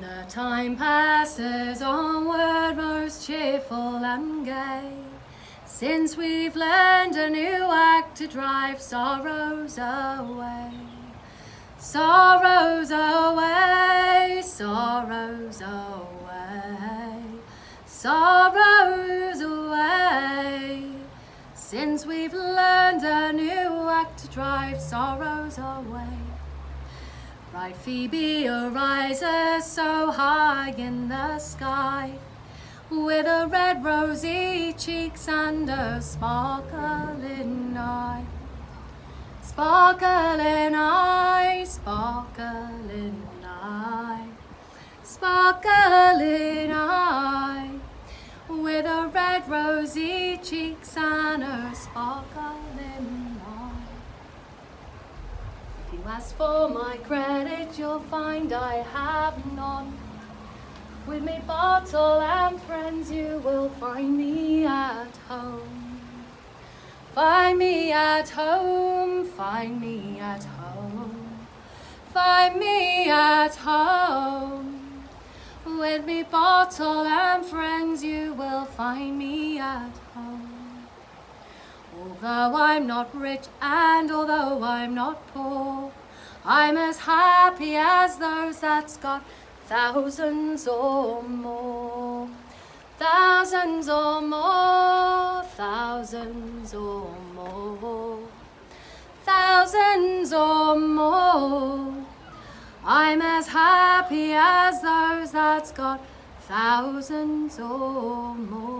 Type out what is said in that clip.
The time passes onward most cheerful and gay. Since we've learned a new act to drive sorrows away. Sorrows away, sorrows away. Sorrows away. Since we've learned a new act to drive sorrows away Bright Phoebe arises so high in the sky. With a red rosy cheeks and a sparkling eye. Sparkling eye, sparkling eye. Sparkling eye. With a red rosy cheeks and a sparkling you ask for my credit, you'll find I have none. With me bottle and friends, you will find me at home. Find me at home, find me at home. Find me at home. With me bottle and friends, you will find me at home. Although I'm not rich and although I'm not poor, I'm as happy as those that's got thousands or more. Thousands or more, thousands or more, thousands or more. I'm as happy as those that's got thousands or more.